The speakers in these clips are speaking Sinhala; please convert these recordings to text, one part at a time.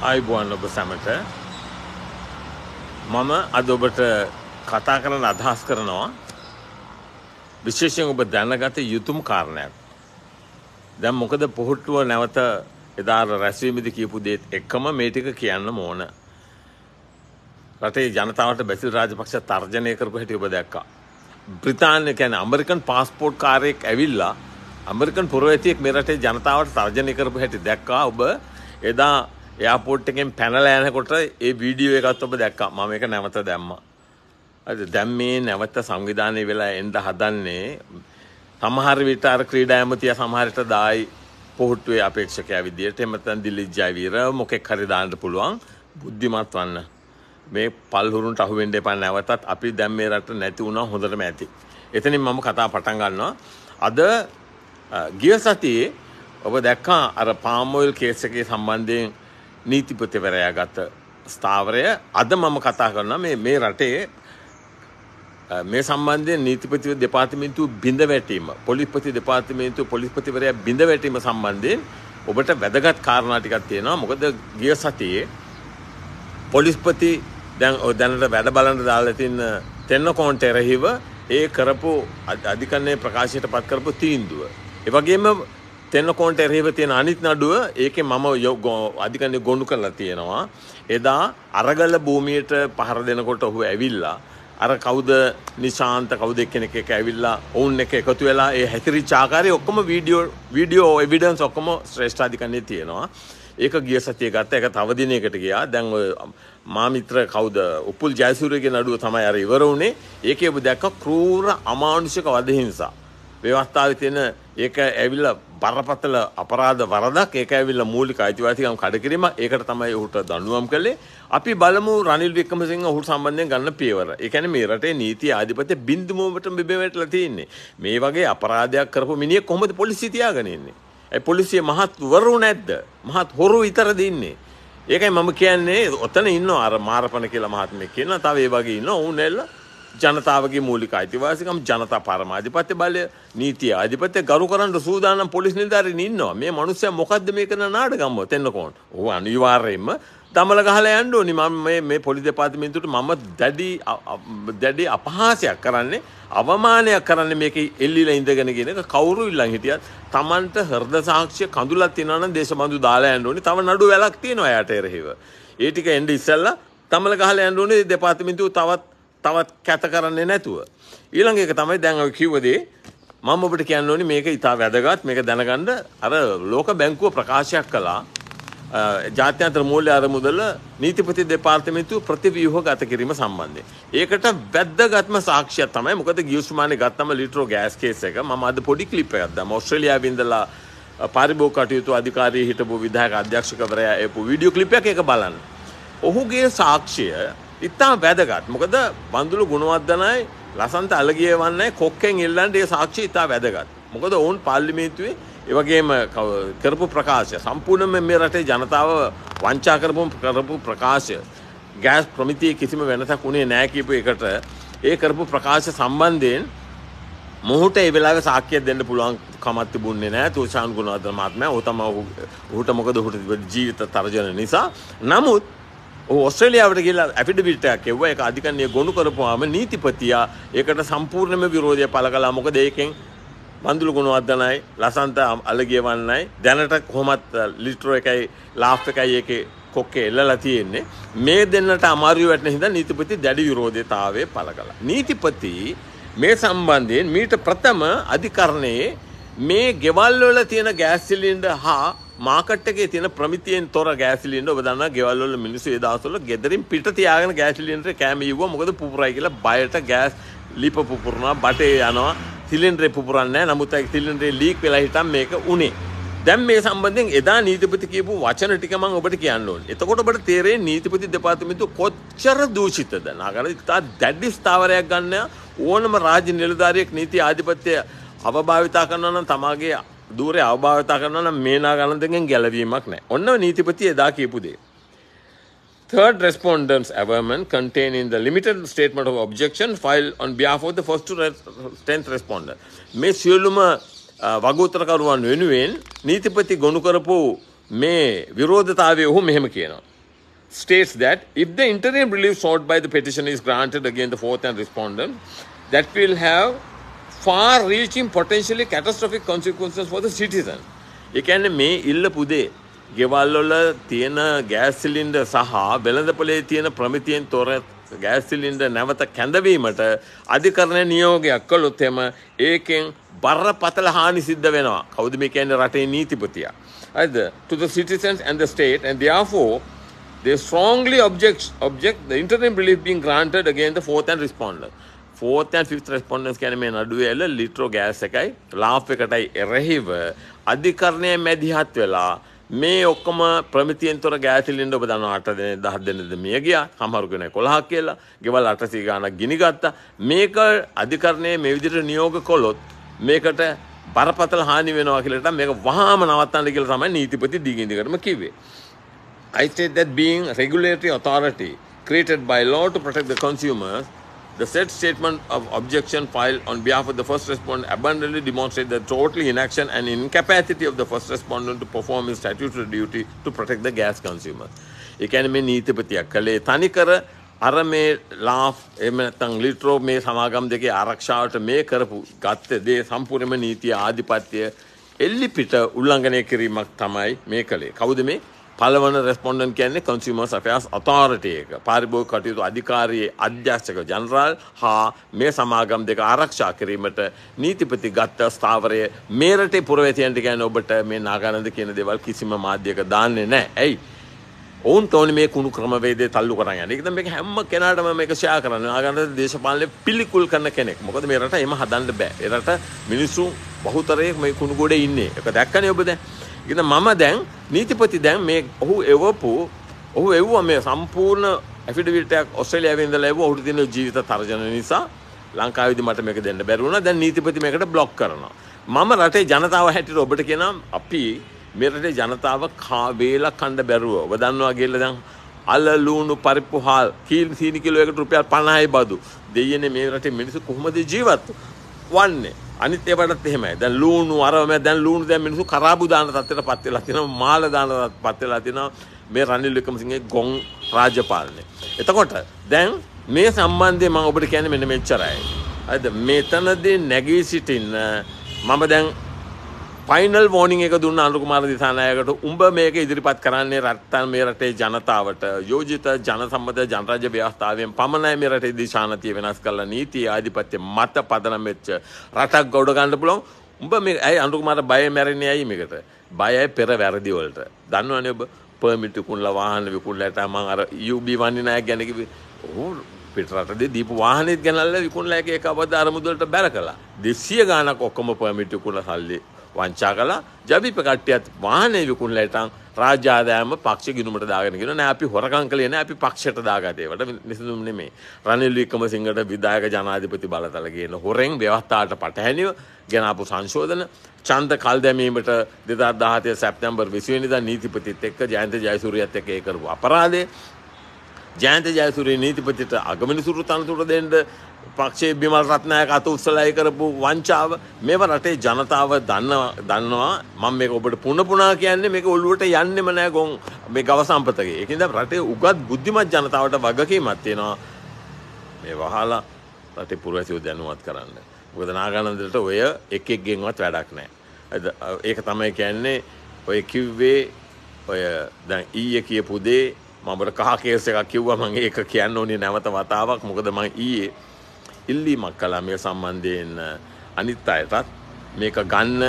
ආයිබුවන් ඔබ සැමට මම අද ඔබට කතා කරන අදහස් කරනවා විශේෂයෙන් ඔබ දැනගත යුතුම් කාරණයක්. දැන් මොකද පොහොට්ටුව නැවත එදා රැස්වීමේදී කියපු දේත් එක්කම මේ ටික කියන්න ඕන. රටේ ජනතාවට බැසිල් රාජපක්ෂ තර්ජනය කරපු හැටි ඔබ දැක්කා. බ්‍රිතාන්‍ය කියන්නේ ඇමරිකන් පාස්පෝර්ට් කාරයෙක් ඇවිල්ලා ඇමරිකන් පුරවැසියෙක් මේ රටේ ජනතාවට තර්ජනය කරපු හැටි දැක්කා ඔබ එදා එයාපෝට් එකෙන් පැනලා යනකොට ඒ වීඩියෝ එකත් ඔබ දැක්කා මම ඒක නැවත දැම්මා. හරිද දැන් මේ නැවත සංවිධානය වෙලා එන්න හදන්නේ සමහර විට අර ක්‍රීඩා ඇමතියා සමහරට දායි පොහොට්ටුවේ අපේක්ෂකයා විදියට එහෙම නැත්නම් දිලිත් ජයවීර මොකෙක් හරි දාන්න පුළුවන් බුද්ධිමත් වන්න. මේ පල්හුරුන්ට අහු වෙන්න එපා නැවතත් අපි දැන් මේ රට නැති වුණා හොඳටම ඇති. එතනින් මම කතා පටන් ගන්නවා. අද ගිය සතියේ ඔබ දැක්කා අර පාම් ඔයිල් කේස් එකේ සම්බන්ධයෙන් නීතිපතිවරයා ගත ස්ථාවරය. අද මම කතා කරනවා මේ මේ රටේ මේ සම්බන්ධයෙන් නීතිපති දෙපාර්තමේන්තුව බිඳ වැටීම. පොලිස්පති දෙපාර්තමේන්තුව පොලිස්පතිවරයා බිඳ වැටීම සම්බන්ධයෙන් ඔබට වැදගත් කාරණා ටිකක් තියෙනවා. මොකද ගිය සතියේ පොලිස්පති දැන් දැනට වැඩ බලන්න දාලා තින්න තෙන්නකෝන්ට එරෙහිව ඒ කරපු අධිකරණයේ ප්‍රකාශයට පත් කරපු තීන්දුව. ඒ වගේම තෙන්නකෝන්ට එරෙහිව තියෙන අනිත් නඩුව ඒකේ මම අධිකරණයේ ගොනු කරලා තියෙනවා. එදා අරගල භූමියට පහර දෙනකොට ඔහු ඇවිල්ලා අර කවුද නිශාන්ත කවුද එක්කෙනෙක් එක ඇවිල්ලා ඔවුන් එක එකතු වෙලා ඒ හැකිරිච්ච ආකාරය ඔක්කොම වීඩියෝ වීඩියෝ එවිඩන්ස් ඔක්කොම ශ්‍රේෂ්ඨ අධිකරණයේ තියෙනවා. ඒක ගිය සතියේ ගත්ත එක තව දිනයකට ගියා. දැන් ඔය මා මිත්‍ර කවුද උපුල් ජයසූරියගේ නඩුව තමයි අර ඉවර වුණේ. ඒකේ ඔබ දැක්ක ක්‍රූර අමානුෂික වද හිංසා. ව්‍යවස්ථාවේ තියෙන ඒක ඇවිල්ලා බරපතල අපරාධ වරදක් ඒක ඇවිල්ලා මූලික අයිතිවාසිකම් කඩකිරීම ඒකට තමයි ඔහුට දඬුවම් කළේ අපි බලමු රනිල් වික්‍රමසිංහ ඔහු සම්බන්ධයෙන් ගන්න පියවර. ඒ කියන්නේ මේ රටේ නීති ආධිපත්‍ය බින්දුමකට බිබෙවටලා තියෙන්නේ. මේ වගේ අපරාධයක් කරපු මිනිහෙක් කොහොමද පොලිසිය තියාගෙන ඉන්නේ? ඒ පොලිසිය මහත් වරු නැද්ද? මහත් හොරු විතරද ඉන්නේ? ඒකයි මම කියන්නේ ඔතන ඉන්නවා අර මාරපන කියලා මහත්මයෙක් කියනවා. තව ඒ වගේ ඉන්නවා. උන් එල්ල ජනතාවගේ මූලික අයිතිවාසිකම් ජනතා පරමාධිපත්‍ය බලය නීතිය අධිපත්‍ය ගරු කරන්න සූදානම් පොලිස් නිලධාරීන් ඉන්නවා. මේ මිනිස්සයා මොකද්ද මේ කරන නාටකම්ම තෙන්නකෝන්. ඔව් අනිවාර්යයෙන්ම දමල ගහලා යන්න ඕනි මම මේ මේ පොලිස් දෙපාර්තමේන්තුවට මම දැඩි දැඩි අපහාසයක් කරන්නේ අවමානයක් කරන්නේ මේක එල්ලිලා ඉඳගෙන කියන එක කවුරු ඉල්ලන් හිටියත් Tamanට හෘද සාක්ෂිය කඳුලක් තියනවා නම් දේශබන්දු දාලා යන්න ඕනි. තව නඩු වැලක් තියෙනවා යාට එරෙහිව. ඒ ටික එන්න ඉස්සෙල්ලා දමල ගහලා යන්න ඕනේ දෙපාර්තමේන්තුව තවත් තවත් කැත කරන්නේ නැතුව. ඊළඟ එක තමයි දැන් ඔය කිව්වදේ මම ඔබට කියන්න ඕනි මේක ඉතා වැදගත් මේක දැනගන්න අර ලෝක බැංකුව ප්‍රකාශයක් කළා ජාත්‍යන්තර මූල්‍ය අරමුදල නීතිපති දෙපාර්තමේන්තුව ප්‍රතිව්‍යුහ ගත කිරීම සම්බන්ධයෙන්. ඒකට වැද්දගත්ම සාක්ෂියක් තමයි මොකද ගියුස්මානේ ගත්තම ලිට්‍රෝ ගෑස් කේස් එක මම අද පොඩි ක්ලිප් එකක් දැම්මා. ඕස්ට්‍රේලියාවේ ඉඳලා පාරිභෝගික කටයුතු අධිකාරී හිටපු විධායක අධ්‍යක්ෂකවරයා එපු වීඩියෝ ක්ලිප් එක ඒක බලන්න. ඔහුගේ සාක්ෂිය ඉතා වැදගත්. මොකද බන්දුළු ගුණවර්ධනයි ලසන්ත අලගිය වන්නයි කොක්කෙන් ඉල්ලන්න ඒ සාක්ෂි ඉතා වැදගත්. මොකද ඔවුන් පාර්ලිමේන්තුවේ ඒවගේම කරපු ප්‍රකාශය සම්පූර්ණයෙන්ම මේ රටේ ජනතාව වංචා කරපු කරපු ප්‍රකාශය ගෑස් ප්‍රමිතිය කිසිම වෙනසක් වුණේ නැහැ කියපු එකට ඒ කරපු ප්‍රකාශ සම්බන්ධයෙන් මොහුට ඒ වෙලාවේ සාක්ෂියක් දෙන්න පුළුවන් කමක් තිබුණේ නැහැ තුෂාන් ගුණවර්ධන මහත්මයා. ඔහු තමයි ඔහුට මොකද ඔහුට ජීවිත තර්ජන නිසා. නමුත් ඔහු ඔස්ට්‍රේලියාවට ගිහිල්ලා ඇෆිඩවිට් එකක් එව්වා. ඒක අධිකරණයේ ගොනු කරපුවාම නීතිපතියා ඒකට සම්පූර්ණයෙන්ම විරෝධය පළ කළා. මොකද ඒකෙන් බන්දුළු ගුණවර්ධනයි ලසන්ත අලගිය වන්නයි දැනට කොහොමත් ලිට්‍රෝ එකයි ලාෆ් එකයි ඒකේ කොක්කේ එල්ලලා තියෙන්නේ මේ දෙන්නට අමාරු වැටෙන හින්දා නීතිපති දැඩි විරෝධතාවය පළ කළා. නීතිපති මේ සම්බන්ධයෙන් මීට ප්‍රථම අධිකරණයේ මේ ගෙවල් වල තියෙන ගෑස් සිලින්ඩර් හා මාකට් එකේ තියෙන ප්‍රමිතියෙන් තොර ගෑස් සිලින්ඩර් ඔබ දන්නා ගෙවල් වල මිනිස්සු ඒ දවස්වල ගෙදරින් පිට තියාගෙන ගෑස් සිලින්ඩර් කෑම ඉවුවා මොකද පුපුරයි කියලා බයට ගෑස් ලිප පුපුරනවා බටේ යනවා සිලින්ඩරේ පුපුරන්නේ නැහැ නමුත් ඒ සිලින්ඩරේ ලීක් වෙලා හිටන් මේක උනේ දැන් මේ සම්බන්ධයෙන් එදා නීතිපති කියපු වචන ටික මම ඔබට කියන්න ඕනේ. එතකොට ඔබට තේරෙන්නේ නීතිපති දෙපාර්තමේන්තුව කොච්චර දූෂිතද. නාගර ඉතා දැඩි ස්ථාවරයක් ගන්න ඕනම රාජ්‍ය නිලධාරියෙක් නීති ආධිපත්‍ය අවභාවිතා කරනවා නම් තමාගේ දූරේ අවභාවිතා කරනවා නම් මේ නාගලන්තෙන් ගැලවීමක් නැහැ. ඔන්න නීතිපති එදා කියපු දේ. Third respondent's averment contained in the limited statement of objection filed on behalf of the first to 10th respondent. මේ සියලුම වගෝත්‍රකරුවන් වෙනුවෙන් නීතිපති ගොනු කරපු මේ විරෝධතාවය ඔහු මෙහෙම කියනවා. states that if the interim relief sought by the petition is granted against the fourth and respondent, that will have far reaching potentially catastrophic consequences for the citizen. ඒ කියන්නේ මේ ඉල්ලපු දේ ගෙවල් වල තියෙන ගෑස් සිලින්ඩර් සහ වෙළඳපොලේ තියෙන ප්‍රමිතියෙන් තොර ගෑස් සිලින්ඩර් නැවත කැඳවීමට අධිකරණ නියෝගයක් කළොත් එම ඒකෙන් බරපතල හානි සිද්ධ වෙනවා. කවුද මේ කියන්නේ රටේ නීතිපතියා. හරිද? to the citizens and the state and therefore they strongly object object the interim relief being granted against the fourth and respondent. Fourth and fifth respondents කියන්නේ මේ නඩුවේ එළ ලිට්‍රෝ ගෑස් එකයි ලාෆ් එකටයි එරෙහිව අධිකරණය මැදිහත් වෙලා මේ ඔක්කොම ප්‍රමිතියෙන් තොර ගෑස් සිලින්ඩර් ඔබ දන්නවා 8 දෙනෙක් 10 දෙනෙක්ද මිය ගියා. සමහරු කෙනෙක් 11ක් කියලා. ගෙවල් 800 ගාණක් ගිනි ගත්තා. මේක අධිකරණයේ මේ විදිහට නියෝග කළොත් මේකට බරපතල හානි වෙනවා කියලා මේක වහාම නවත්තන්න කියලා තමයි නීතිපති දිගින් දිගටම කිව්වේ. I state that being regulatory authority created by law to protect the consumers The said statement of objection filed on behalf of the first respondent abundantly demonstrates the total inaction and incapacity of the first respondent to perform his statutory duty to protect the gas consumer. ඒ කියන්නේ මේ නීතිපතියක් කළේ තනිකර අර මේ ලාෆ් එහෙම නැත්නම් ලිට්‍රෝ මේ සමාගම් දෙකේ ආරක්ෂාවට මේ කරපු ගත්ත දේ සම්පූර්ණයෙන්ම නීතිය ආධිපත්‍ය එල්ලි පිට උල්ලංඝනය කිරීමක් තමයි මේ කළේ. කවුද මේ? පළවන රෙස්පොන්ඩන් කියන්නේ කන්සිමර්ස් අෆයාස් අතාරිටි එක පාරිභෝගික කටයුතු අධිකාරියේ අධ්‍යක්ෂක ජනරාල් හා මේ සමාගම් දෙක ආරක්ෂා කිරීමට නීතිපති ගත්ත ස්ථාවරය මේ රටේ පුරවැසියන්ට කියන්නේ ඔබට මේ නාගානන්ද කියන දේවල් කිසිම මාධ්‍යයක දාන්නේ නැහැ. ඇයි? ඔවුන් තෝනි මේ කුණු ක්‍රමවේදය තල්ලු කරන්න යන. ඒකද මේක හැම කෙනාටම මේක ෂෙයා කරන්න. නාගානන්ද දේශපාලනේ පිළිකුල් කරන කෙනෙක්. මොකද මේ රට එහෙම හදන්න බෑ. ඒ රට මිනිස්සු බහුතරයක් මේ කුණු ගොඩේ ඉන්නේ. ඒක දැක්කනේ ඔබ දැන්. ඉතින් මම දැන් නීතිපති දැන් මේ ඔහු එවපු ඔහු එව්වා මේ සම්පූර්ණ ඇෆිඩවිට් එකක් ඔස්ට්‍රේලියාවේ ඉඳලා එව්වා. ඔහුට තියෙන ජීවිත තර්ජන නිසා ලංකාවේදී මට මේක දෙන්න බැරි වුණා. දැන් නීතිපති මේකට බ්ලොක් කරනවා. මම රටේ ජනතාව හැටියට ඔබට කියනවා අපි මේ රටේ ජනතාව කා වේලා කන්න බැරුව. ඔබ දන්නවා කියලා දැන් අල ලුණු පරිප්පු හාල් කීල් සීනි කිලෝ එකට රුපියල් 50යි බදු. දෙයියනේ මේ රටේ මිනිස්සු කොහොමද ජීවත් වන්නේ? අනිත් ඒවටත් එහෙමයි. දැන් ලූණු අරම දැන් ලූණු දැන් මිනිස්සු කරාබු දාන තත්ත්වයට පත් වෙලා තියෙනවා. මාළ දාන පත් වෙලා තියෙනවා. මේ රනිල් වික්‍රමසිංහගේ ගොන් රාජපාලනය. එතකොට දැන් මේ සම්බන්ධයෙන් මම ඔබට කියන්නේ මෙන්න මෙච්චරයි. හරිද? මෙතනදී නැගී සිටින්න මම දැන් ෆයිනල් වෝනිින් එක දුන්න අනුරු කුමාර දිසානායකට උඹ මේක ඉදිරිපත් කරන්නේ රට්ටන් මේ රටේ ජනතාවට. යෝජිත ජනසම්මත ජනරජ ව්‍යවස්ථාවෙන් පමණයි මේ රටේ දිශානතිය වෙනස් කරලා නීතිය ආධිපත්‍ය මත පදනම් වෙච්ච රටක් ගොඩ ගන්න පුළුවන්. උඹ මේ ඇයි අනුරු කුමාර බය මැරෙන්නේ ඇයි මේකට? බයයි පෙර වැරදි වලට. දන්නවනේ ඔබ? පර්මිට් විකුණලා වාහන විකුණලා මම අර UB වන්නේ නැහැ ගැන කිව්වේ. ඔව් පිටරටදී දීපු වාහනෙත් ගෙනල්ලා විකුණලා එක එක අවදාර මුදලට බැර කළා. 200 ගාණක් ඔක්කොම පර්මිට් විකුණලා සල්ලි වංචා කළා. ජවිප කට්ටියත් වාහනේ විකුණලා ඉතින් රාජ්‍ය ආදායම පක්ෂ ගිණුමට දාගෙන කියනවා නෑ අපි හොරකම් කළේ නෑ අපි පක්ෂයට දාගත්තේ ඒවට නිසඳුම් නෙමෙයි. රනිල් වික්‍රමසිංහට විධායක ජනාධිපති බලතල කියන හොරෙන් ව්‍යවස්ථාවට පටහැනිව ගෙනාපු සංශෝධන. ඡන්ද කල් දැමීමට 2017 සැප්තැම්බර් 20 වෙනිදා නීතිපතිත් එක්ක ජයන්ත ජයසූරියත් එක්ක ඒ කරපු අපරාධය. ජයන්ත ජයසූරිය නීතිපතිට අගමනිසුරු තනතුර දෙන්න පක්ෂයේ බිමල් රත්නායක අත උත්සලයි කරපු වංචාව මේව රටේ ජනතාව දන්නවා දන්නවා මම මේක ඔබට පුන පුනා කියන්නේ මේක ඔළුවට යන්නෙම නෑ ගොන් මේ ගව සම්පතගේ. ඒකින්ද රටේ උගත් බුද්ධිමත් ජනතාවට වගකීමක් තියෙනවා මේ වහලා රටේ පුරවැසියෝ දැනුවත් කරන්න. මොකද නාගානන්දලට ඔය එක එක්ගෙන්වත් වැඩක් නෑ. ඒක තමයි කියන්නේ ඔය කිව්වේ ඔය දැන් ඊයේ කියපු දේ මම කහ කේස් එකක් කිව්වා මම ඒක කියන්න ඕනේ නැවත වතාවක් මොකද මම ඊයේ ඉල්ලීමක් කළා මේ සම්බන්ධයෙන් අනිත් අයටත් මේක ගන්න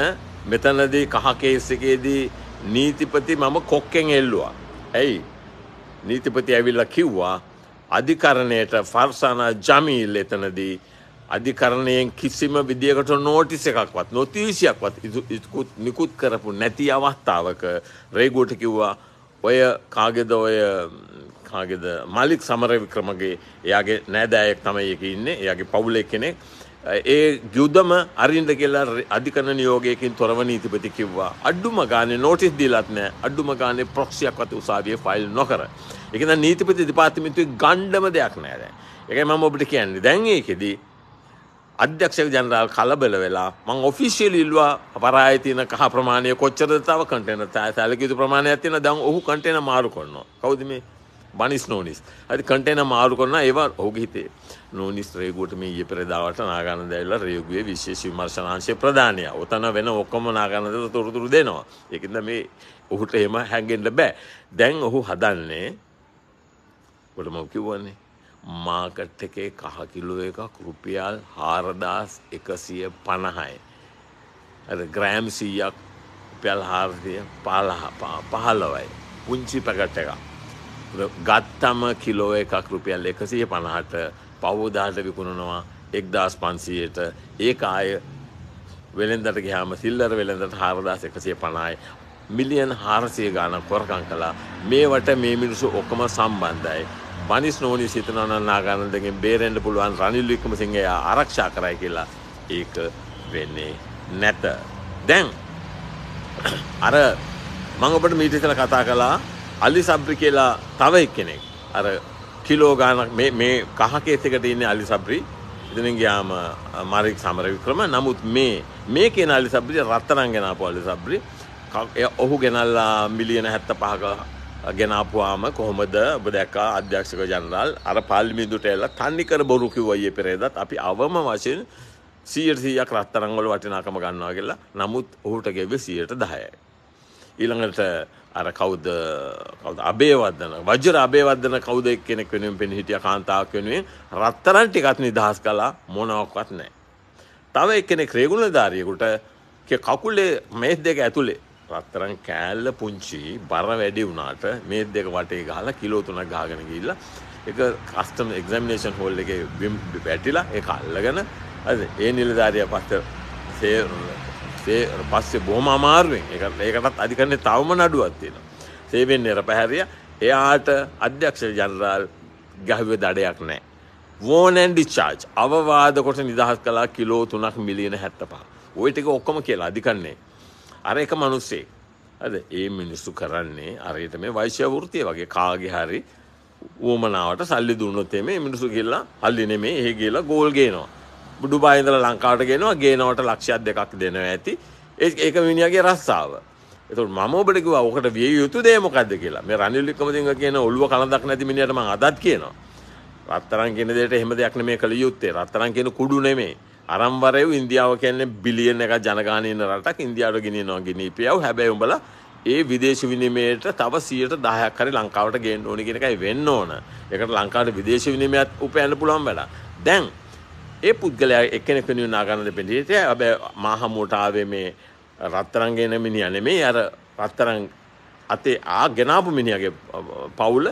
මෙතනදී කහ කේස් එකේදී නීතිපති මම කොක්කෙන් එල්ලුවා. ඇයි? නීතිපති ඇවිල්ලා කිව්වා අධිකරණයට ෆර්සානා ජමීල් එතනදී අධිකරණයෙන් කිසිම විදියකට නෝටිස් එකක්වත් නොතීසියක්වත් නිකුත් කරපු නැති අවස්ථාවක රේගුවට කිව්වා ඔය කාගෙද ඔය කාගෙද? මලික් සමර වික්‍රමගේ එයාගේ නෑදෑයෙක් තමයි එක ඉන්නේ. එයාගේ පවුලෙක් කෙනෙක්. ඒ යුදම අරින්ට කියලා අධිකරණ නියෝගයකින් තොරව නීතිපති කිව්වා. අඩුම ගානේ නෝටිස් දීලත් නෑ. අඩුම ගානේ ප්‍රොක්සියක්වත් උසාවියේ ෆයිල් නොකර. ඒක නම් නීතිපති දෙපාර්තමේන්තුවේ ගණ්ඩම දෙයක් නෑ දැන්. ඒකයි මම ඔබට කියන්නේ. දැන් ඒකෙදි අධ්‍යක්ෂක ජනරාල් කලබල වෙලා මං ඔෆිසිියල් ඉල්වා පරායතින කහ ප්‍රමාණය කොච්චර තව කටන සැලක යුතු ප්‍රමාණයක් තියෙන දැන් ඔහු කටේන මාරු කරනවා. කවුද මේ බනිස් නෝනිස් හරි කටේන මාරු කරන ඒවා ඔහුගේ හිතේ නෝනිස් රේගුවට මේ ඊයේ පෙරේදාවට නාගන්න දැවිලා රේගුවේ විශේෂ විමර්ශනාංශයේ ප්‍රධානිය. ඔතන වෙන ඔක්කොම නාගන්නද තොරතුරු දෙනවා. ඒකින්ද මේ ඔහුට එහෙම හැංගෙන්න බෑ. දැන් ඔහු හදන්නේ ඔබට මම කිව්වනේ මාකට් එකේ කහ කිලෝ එකක් රුපියල් 4150යි. අර ග්‍රෑම් 100ක් රුපියල් 415යි. පුංචි පැකට් එකක්. ගත්තම කිලෝ එකක් රුපියල් 150ට පවෝදාට විකුණනවා 1500ට ඒක ආය වෙළෙන්දට ගියාම සිල්ලර වෙළෙන්දට 4150යි මිලියන් 400 ගාණක් කොරකම් කළා. මේවට මේ මිනිස්සු ඔක්කොම සම්බන්ධයි. බනිස් නෝනි සිතනවා නම් නාගානන්දගෙන් බේරෙන්න පුළුවන් රනිල් වික්‍රමසිංහ එයා ආරක්ෂා කරයි කියලා ඒක වෙන්නේ නැත. දැන් අර මම ඔබට මීට ඉස්සෙල්ලා කතා කළා. අලි සබ්රි කියලා තව එක්කෙනෙක්. අර කිලෝ ගානක් මේ මේ කහ කේස් එකට ඉන්නේ අලි සබ්රි. එතනින් ගියාම මාරික් සමරවික්‍රම නමුත් මේ මේ කියන අලි සබ්රි රත්තරන් ගෙනාපු අලි සබ්රි. ඔහු ගෙනල්ලා මිලියන 75ක ගෙනාපුවාම කොහොමද? ඔබ දැක්කා අධ්‍යක්ෂක ජනරාල් අර පාර්ලිමේන්තුවට ඇවිල්ලා තන්නිකර බොරු කිව්වා ඊයේ පෙරේදත්. අපි අවම වශයෙන් 100%ක් රත්තරන් වල වටිනාකම ගන්නවා කියලා. නමුත් ඔහුට ගෙව්වේ 10%යි. ඊළඟට අර කවුද කවුද අබේවර්ධන වජ්‍ර අබේවර්ධන කවුද එක්කෙනෙක් වෙනුවෙන් පෙනී හිටියා කාන්තාවක් වෙනුවෙන් රත්තරන් ටිකක් නිදහස් කළා මොනවත් නැහැ. තව එක්කෙනෙක් රේගුණධාරියෙකුට කකුලේ මේස් දෙක ඇතුලේ රත්තරන් කෑල්ල පුංචි බර වැඩි වුණාට මේ දෙක වටේ ගහලා කිලෝ තුනක් ගහගෙන ගිහිල්ලා ඒක කස්ටම් එක්සැමිනේෂන් හෝල් එකේ වැටිලා ඒක අල්ලගෙන හරි ඒ නිලධාරියා පස්සේ සේ පස්සේ බොහොම අමාරුවෙන්. ඒක ඒකටත් අධිකරණේ තවම නඩුවක් තියෙනවා. සේවෙන් නිර පැහැරියා. එයාට අධ්‍යක්ෂ ජනරාල් ගහුවේ දඩයක් නැහැ. වෝන් ඇන්ඩ් ඩිස්චාර්ජ් අවවාද කොට නිදහස් කළා කිලෝ 3ක් මිලියන 75 ওই ටික ඔක්කොම කියලා අධිකරණේ. අර එක මිනිස්සේ. හරිද? ඒ මිනිස්සු කරන්නේ අරයට මේ වෛශ්‍ය වෘත්තිය වගේ කාගේ හරි ඌමනාවට සල්ලි දුන්නොත් එමේ මිනිස්සු ගිහලා හල්ලි නෙමේ එහෙ ගිහලා ගෝල් ගේනවා. ඩුබායි ඉඳලා ලංකාවට ගෙනවා ගේනවට ලක්ෂයක් දෙකක් දෙනවා ඇති. ඒක මිනිහාගේ රස්සාව. එතකොට මම ඔබට කිව්වා ඔකට විය යුතු දේ මොකද්ද කියලා? මේ රනිල් වික්‍රමසිංහ කියන ඔළුව කලඳක් නැති මිනිහට මම අදත් කියනවා. රත්තරන් කියන දෙයට එහෙම දෙයක් නෙමේ කළ යුත්තේ. රත්තරන් කියන කුඩු නෙමේ. අරම්වරයව ඉන්දියාව කියන්නේ බිලියන එකක් ජනගහනය ඉන්න රටක්. ඉන්දියාවට ගෙනියනවා ගිනීපියව. හැබැයි උඹලා ඒ විදේශ විනිමයට තව 110ක් හරි ලංකාවට ගේන්න ඕනේ කියන එකයි වෙන්න ඕන. ඒකට ලංකාවට විදේශ විනිමයත් උපයන්න පුළුවන් වැඩක්. දැන් ඒ පුද්ගලයා එක්කෙනෙක් වෙනුවෙන් නාගන්න දෙපෙන්නේ. හැබැයි මහමුවට ආවේ මේ රත්තරන් ගෙන මිනිහා නෙමෙයි. අර රත්තරන් අතේ ආ ගෙනාපු මිනිහාගේ පවුල.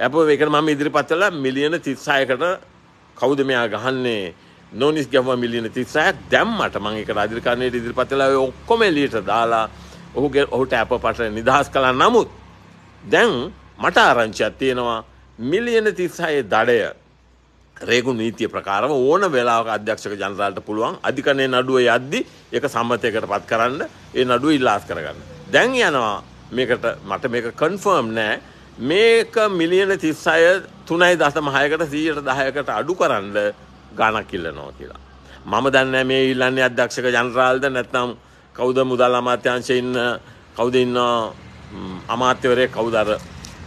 අපෝ ඒකට මම ඉදිරිපත් කළා මිලියන 36කට කවුද මෙයා ගහන්නේ? නොනිස් ගැහුවා මිලියන 36ක් දැම්මට මම ඒක රාජකාරණයට ඉදිරිපත් කළා. ඔය ඔක්කොම එළියට දාලා ඔහුගේ ඔහුට අප පට නිදහස් කළා. නමුත් දැන් මට ආරංචියක් තියෙනවා. මිලියන 36 දඩය රේගු නීතිය ප්‍රකාරව ඕන වෙලාවක අධ්‍යක්ෂක ජනරාල්ට පුළුවන් අධිකරණයේ නඩුව යද්දි ඒක සම්මතයකට පත් කරන්න ඒ නඩුව ඉල්ලාස් කරගන්න. දැන් යනවා මේකට මට මේක කන්ෆර්ම් නෑ මේක මිලියන 36 3.6කට 110කට අඩු කරන්න ගානක් ඉල්ලනවා කියලා. මම දන්නේ මේ ඉල්ලන්නේ අධ්‍යක්ෂක ජනරාල්ද නැත්නම් කවුද මුදල් අමාත්‍යාංශයේ ඉන්න කවුද ඉන්න අමාත්‍යවරයෙක් කවුද අර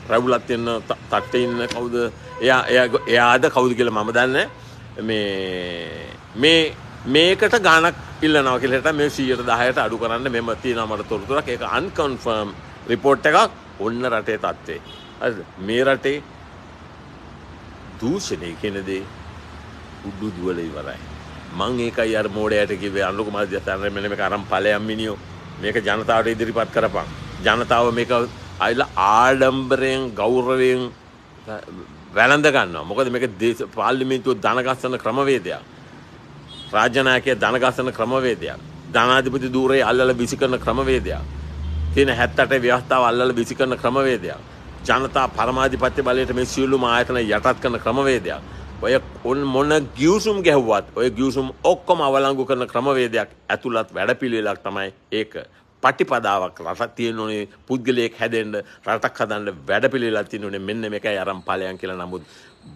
රැවුලත් ඉන්න තට්ටේ ඉන්න කවුද එයා එයාද කවුද කියලා මම දන්නේ මේ මේ මේකට ගානක් ඉල්ලනවා කියලට මේ 110ට අඩු කරන්න මෙම තියෙනවා මට තොරතුරක් ඒක අන්කන්ෆර්ම් රිපෝට් එකක් ඔන්න රටේ තත්ත්වේ. හරිද? මේ රටේ දූෂණය කියන දේ උඩු දුවල ඉවරයි. මං ඒකයි අර මෝඩයට කිව්වේ අනුක මධ්‍යස්ථානයේ මෙන්න මේක අරන් ඵලයන් මිනියෝ. මේක ජනතාවට ඉදිරිපත් කරපන්. ජනතාව මේක අයිලා ආඩම්බරයෙන් ගෞරවයෙන් වැළඳ ගන්නවා. මොකද මේක පාර්ලිමේන්තුව ධනගස්සන ක්‍රමවේදයක්. රාජ්‍ය නායකයා ධනගස්සන ක්‍රමවේදයක්. ධනාධිපති ධූරයේ අල්ලලා විසි කරන ක්‍රමවේදයක්. තියෙන 78 ව්‍යවස්ථාව අල්ලලා විසි කරන ක්‍රමවේදයක්. ජනතා පරමාධිපත්‍ය බලයට මේ සියලුම ආයතන යටත් කරන ක්‍රමවේදයක්. ඔය මොන ගියවසුම් ගැහ්වත් ඔය ගියවසුම් ඔක්කොම අවලංගු කරන ක්‍රමවේදයක් ඇතුළත් වැඩපිළිවෙලක් තමයි ඒක. පටිපදාවක් රටක් තියෙන ඕනේ පුද්ගලයෙක් හැදෙන්න රටක් හදන්න වැඩපිළිවෙලක් තියෙන ඕනේ මෙන්න මේකයි අරන් ඵලයන් කියලා නමුත්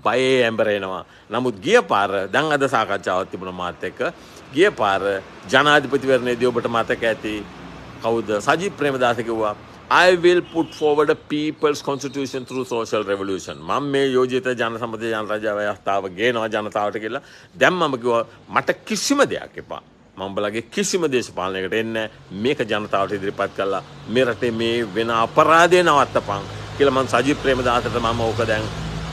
බයේ ඇඹරෙනවා. නමුත් ගිය පාර දැන් අද සාකච්ඡාවක් තිබුණා මාත් එක්ක ගිය පාර ජනාධිපතිවරණයේදී ඔබට මතක ඇති කවුද සජිත් ප්‍රේමදාස කිව්වා I will put forward a people's constitution through social revolution. මම මේ යෝජිත ජන සම්පති ජනරජ ව්‍යවස්ථාව ගේනවා ජනතාවට කියලා දැන් මම කිව්වා මට කිසිම දෙයක් එපා. මම උඹලගේ කිසිම දේශපාලනයකට එන්න මේක ජනතාවට ඉදිරිපත් කළා. මේ රටේ මේ වෙන අපරාධය නවත්තපන් කියලා මම සජිත් ප්‍රේමදාසට මම ඕක දැන්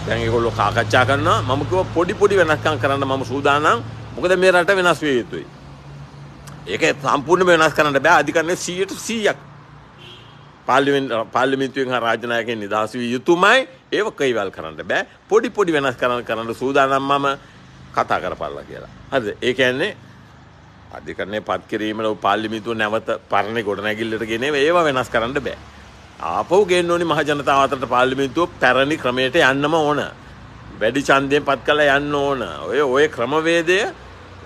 දැන් ඒගොල්ලෝ සාකච්ඡා කරනවා. මම කිව්වා පොඩි පොඩි වෙනස්කම් කරන්න මම සූදානම්. මොකද මේ රට වෙනස් විය යුතුයි. ඒක සම්පූර්ණ වෙනස් කරන්න බෑ. අධිකරණය 100ට 100ක් පාර්ලිමේන්තුවෙන් හා රාජනායකෙන් නිදහස් විය යුතුමයි. ඒව කයිවල් කරන්න බෑ. පොඩි පොඩි වෙනස් කරන්න කරන්න සූදානම් මම කතා කරපල්ලා කියලා. හරිද? ඒ කියන්නේ අධිකරණය පත් කිරීමට පාර්ලිමේන්තුව නැවත පරණ ගොඩනැගිල්ලට ගෙනේ ඒව වෙනස් කරන්න බෑ. ආපහු ගේන්න ඕනි මහ ජනතාව අතරට පාර්ලිමේන්තුව පැරණි ක්‍රමයට යන්නම ඕන. වැඩි ඡන්දයෙන් පත් කළා යන්න ඕන. ඔය ඔය ක්‍රමවේදය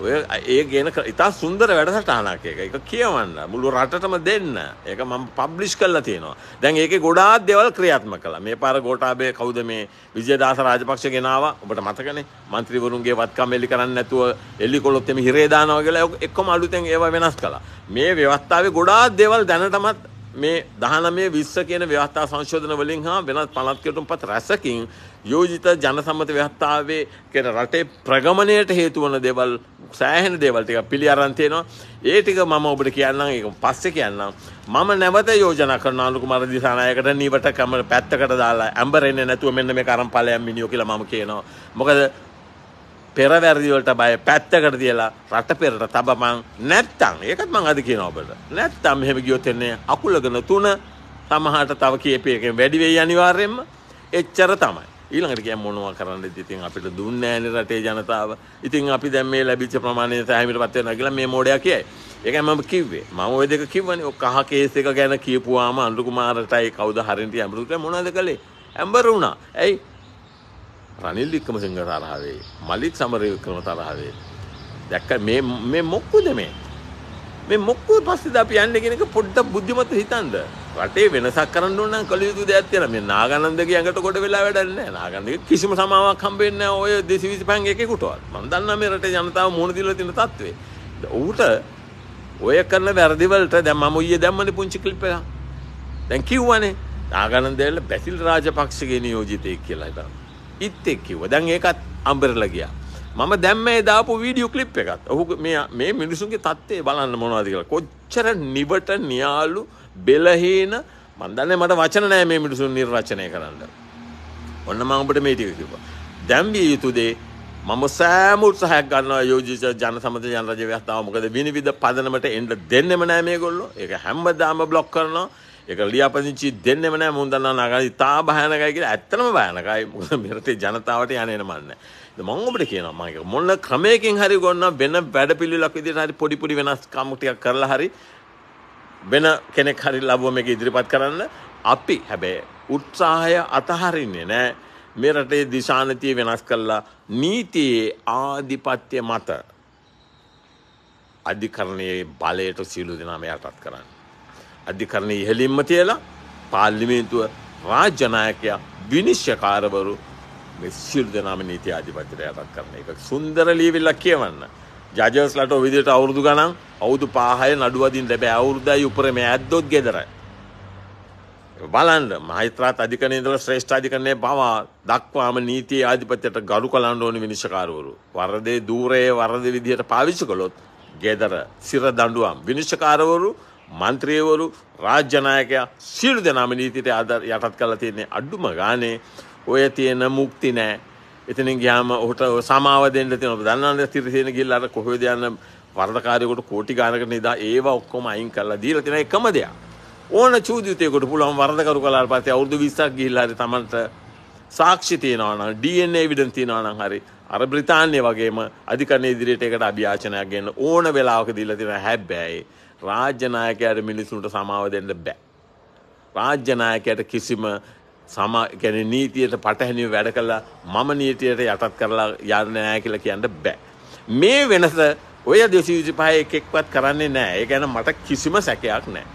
ඔය ඒ ගෙන ඉතා සුන්දර වැඩසටහනක් එක එක කියවන්න. මුළු රටටම දෙන්න. ඒක මම පබ්ලිෂ් කරලා තියෙනවා. දැන් ඒක ගොඩාක් දේවල් ක්‍රියාත්ම කළා. මේ පාර ගෝඨාභය කවුද මේ විජයදාස රාජපක්ෂ ගෙනාවා? ඔබට මතකනේ. മന്ത്രിවරුන්ගේ වත්කම් එල්ලි කරන්න නැතුව එල්ලි කළොත් එමේ හිරේ දානවා කියලා. එක්කම අලුතෙන් ඒවා වෙනස් කළා. මේ ව්‍යවස්ථාවේ ගොඩාක් දේවල් දැනටමත් මේ දහනමේ විස්ස කියන ව්‍යවස්ථා සංශෝධන වලින් හා වෙනත් පළත් කෙටුම්පත් රැසකින් යෝජිත ජනසම්මත ව්‍යවස්ථාවේ කියන රටේ ප්‍රගමණයට හේතු වන දේවල් සෑහෙන දේවල් ටික පිළි අරන් තියෙනවා. ඒ ටික මම ඔබට කියන්නම් ඒක පස්සේ කියන්නම්. මම නැවත යෝජනා කරන අනුකුමාර දිසානායකට නිවට කම පැත්තකට දාලා ඇම්බර් එන්නේ නැතුව මෙන්න මේක අරන් ඵලයන් මිනියෝ කියලා මම කියනවා. මොකද පෙරවැරදිවලට බය පැත්තකට තියලා රට පෙරට තබමං නැත්තං ඒකත් මං අද කියන ඔබට නැත්තම් මෙහෙම ගියොත්තෙන්නේ අකුලගෙන තුන තමහට තව කියපයකෙන් වැඩිවෙයි අනිවාර්යෙන්ම එච්චර තමයි ඊළඟට කිය මොනවා කරන්න ඉතින් අපිට දුන්නේ නැහැ රටේ ජනතාව. ඉතින් අපි දැන් මේ ලැබිච්ච ප්‍රමාණය සෑහීමටපත් වෙනවා කියලා මේ මෝඩයා කියයි. ඒකයි මම කිව්වේ. මම ওই දෙක කිව්වනේ. ඔය කහ කේස් එක ගැන කියපුවාම අනුරු කුමාරටයි කවුද හරින්ටි ඇඹරුට මොනවද කළේ? ඇම්බර් වුණා. ඇයි? රනිල් වික්‍රමසිංහ තරහවේ මලික් සමරවික්‍රම තරහවේ. දැක්ක මේ මේ මොක්කුද මේ? මේ මොක්කුද පස්සේද අපි යන්නේ කියන එක පොඩ්ඩක් බුද්ධිමත් හිතන්න රටේ වෙනසක් කරන්න ඕන නම් කළ යුතු දෙයක් තියෙනවා. මේ නාගානන්දගේ ඇඟට කොට වෙලා වැඩක් නැහැ. නාගානන්දගේ කිසිම සමාවක් හම්බෙන්නේ නැහැ ඔය 225 එකෙකුටවත් මම දන්නා මේ රටේ ජනතාව මුහුණ දීලා තියෙන තත්ත්වේ ඌට ඔය කරන වැරදි වලට දැන් මම ඊයේ දැම්මනේ පුංචි ක්ලිප් එකක්. දැන් කිව්වනේ නාගානන්දයල බැසිල් රාජපක්ෂගේ නියෝජිතයෙක් කියලා හිතන්න. ඉත්තෙක් කිව්ව. දැන් ඒකත් අම්බරලා ගියා. මම දැන් මේ දාපු වීඩියෝ ක්ලිප් එකත් ඔහු මේ මේ මිනිසුන්ගේ තත්ත්වය බලන්න මොනවද කියලා. කොච්චර නිවට නියාලු බෙලහීන මන් දන්නේ මට වචන නෑ මේ මිනිසුන් නිර්වචනය කරන්න. ඔන්න මම ඔබට මේ ටික කිව්වා. දැන් විය යුතු දේ මම සෑම උත්සාහයක් ගන්නවා යෝජිත ජන සමත ජන රජ ව්‍යවස්ථාව මොකද විනිවිද පදනමට එන්න දෙන්නෙම නෑ මේගොල්ලෝ. ඒක හැමදාම බ්ලොක් කරනවා. ඒක ලියාපදිංචි දෙන්නෙම නෑ මුන් දන්නා නාගාලි තා භයානකයි කියලා. ඇත්තම භයානකයි. මොකද මේ රටේ ජනතාවට යන්නේ නමන්නේ මම ඔබට කියනවා මම ඒක මොන ක්‍රමයකින් හරි ගොන්න වෙන වැඩපිළිවෙලක් විදිහට හරි පොඩි පොඩි වෙනස්කම් ටිකක් කරලා හරි වෙන කෙනෙක් හරි ලැබුව මේක ඉදිරිපත් කරන්න. අපි හැබැයි උත්සාහය අතහරින්නේ නෑ. මේ රටේ දිශානතිය වෙනස් කළා නීතියේ ආධිපත්‍ය මත අධිකරණයේ බලයට සියලු දෙනාම යටත් කරන්න. අධිකරණ ඉහලින්ම තියලා පාර්ලිමේන්තුව රාජ්‍යනායකයා විනිශ්්‍යකාරවරු සිල් දෙනාම නීති අධිපතිට යටත් කරන එක සුන්දර ලීවිල්ලක් කියවන්න. ජජස්ලට විදිට අවුරුදු ගණන් අවුදු පාහය නඩුවදින් ලැබෑ අවුරුද්දයි උපරම ඇද්දොත් ගෙදරයි. බලන්ඩ මහිත්‍රාත් අධිකනේදල ශ්‍රේෂ්ඨාධිකරණය පවා දක්වාම නීතිය ආධිපත්‍යයට ගරු කලන්ඩ ඕනි විනිශ්කාරවරු. වරදේ දූරයේ වරද විදිහයට පාවිච්චි කොළොත් ගෙදර සිර දඩුවම් විනිශ්චකාරවරු මන්ත්‍රියවරු රාජ්‍යනායකයා සිරු දෙනාම නීතියට අද යටත් කලා තියන්නේ අඩුම ගානේ ඔය තියෙන මුක්ති නෑ එතනින් ගයාම ඔහුට සමාව දෙන්න තියන දන්නන්න තිරසියෙන ගිල් අර කොහොද යන්න වර්ධකාරයකොට කෝටි ගානක නිදා ඒවා ඔක්කොම අයින් කරලා දීලා තියෙන එකම දෙයක් ඕන චූදිතයකට පුළුවන් වර්ධකරු කලාට පස්සේ අවුරුදු 20ක් ගිහිල්ලා හරි Tamanට සාක්ෂි තියෙනවා නම් DNA එවිඩන්ස් තියෙනවා නම් හරි අර බ්‍රිතාන්‍ය වගේම අධිකරණ ඉදිරියට ඒකට අභියාචනයක් ගෙන්න ඕන වෙලාවක දීලා තියෙන හැබැයි රාජ්‍ය නායකයාට මිනිසුන්ට සමාව දෙන්න බෑ. රාජ්‍ය නායකයාට කිසිම සමා ගැන නීතියට පටහැනිව වැඩ කළා මම නීතියට යටත් කරලා යන්න නෑ කියලා කියන්න බෑ. මේ වෙනස ඔය දෙසි විසි පහ එකෙක්වත් කරන්නේ නෑ ඒ ගැන මට කිසිම සැකයක් නෑ.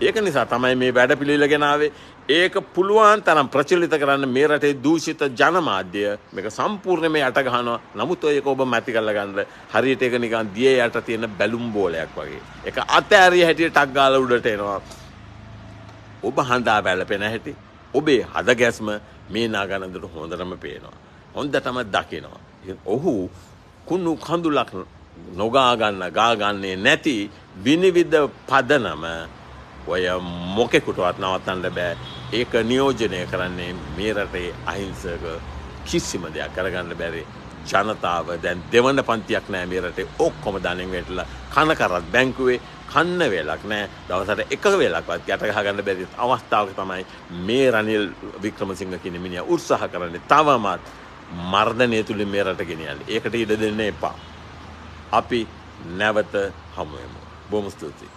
ඒක නිසා තමයි මේ වැඩ පිළිල ගෙනාවේ ඒක පුළුවන් තරම් ප්‍රචලිත කරන්න මේ රටේ දූෂිත ජනමාධ්‍ය මේක සම්පූර්ණයෙන්ම යට ගහනවා. නමුත් ඒක ඔබ මැති කරලා ගන්න හරියට ඒක නිකන් දියේ යට තියෙන බැලුම් බෝලයක් වගේ. ඒක අතෑරිය හැටියට ටක් ගාලා උඩට එනවා. ඔබ හඳා බැලපෙන හැටි ඔබේ හද ගැස්ම මේ නාගනඳට හොඳටම පේනවා. හොන්දටම දකිනවා. ඔහු කුණු කඳුලක් නොගාගන්න ගාගන්නේ නැති විනිවිධ පදනම ඔය මොකෙකුටවත් නවත්තන්න බෑ ඒක නියෝජනය කරන්නේ මේ රටේ අහිංසක කිසිම දෙයක් කරගන්න බැරි ජනතාව දැන් දෙවන්න පන්තියක් නෑ මේ රටේ ඔක්කොම දනෙන් වැටලා කනකරත් බැංකුවේ කන්න වෙලක් නෑ දවසට එක වෙලක්වත් යටගහගන්න බැරි අවස්ථාවක තමයි මේ රනිල් වික්‍රමසිංහ කියන මිනිහා උත්සාහ කරන්නේ තවමත් මර්ධනය තුළින් මේ රට ගෙනියන්නේ. ඒකට ඉඩ දෙන්න එපා. අපි නැවත හමුවෙමු. බොහොම ස්තුතියි.